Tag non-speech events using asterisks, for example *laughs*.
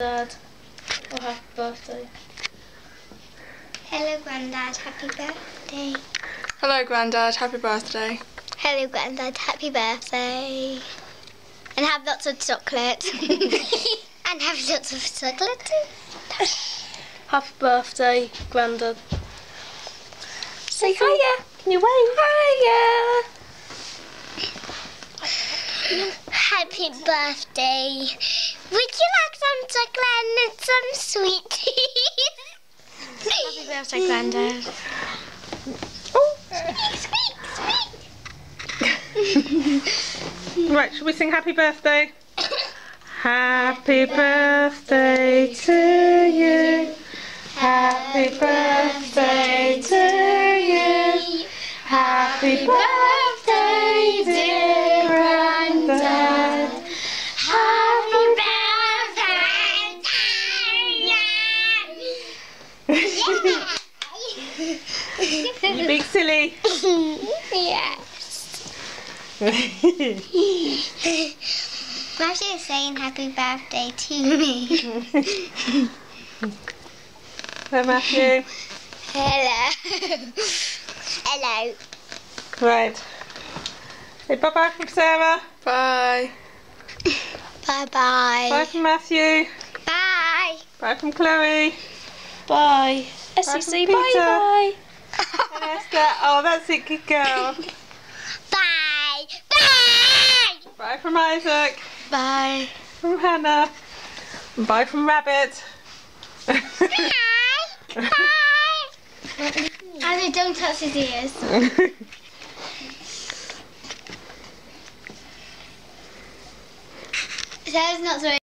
Dad. Oh, happy birthday. Hello, Grandad. Happy birthday. Hello, Grandad. Happy birthday. Hello, Grandad. Happy birthday. And have lots of chocolate. *laughs* and have lots of chocolate. Happy birthday, Grandad. Say hiya. Can you wave? Hiya. Happy birthday. Would you like some chocolate and some? Happy birthday, Grandad. oh, sweet, sweet, sweet. Right, shall we sing happy birthday? happy birthday to you. Happy birthday to you. Happy birthday, birthday. You big silly. yes. Matthew is saying happy birthday to me. Hello, Matthew. Hello. Hello. Right. Say bye bye from Sarah. Bye. Bye bye. Bye from Matthew. Bye. Bye from Chloe. Bye. from SEC, Peter. bye bye. Esther. Oh, that's it, good girl. Bye. Bye. Bye from Isaac. Bye. From Hannah. Bye from Rabbit. Bye. Bye. Anna, don't touch his ears. *laughs* Sarah's not so